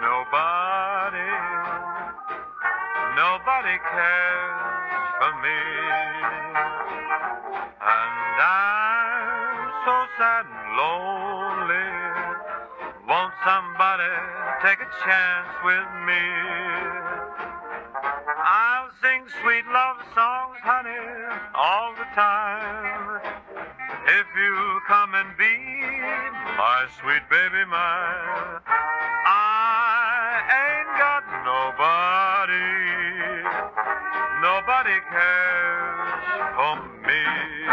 nobody. Nobody cares for me. And I'm so sad and lonely. Won't somebody take a chance with me? I'll sing sweet love songs, honey, all the time. If you come and be my sweet baby mine. Nobody. Cares for me.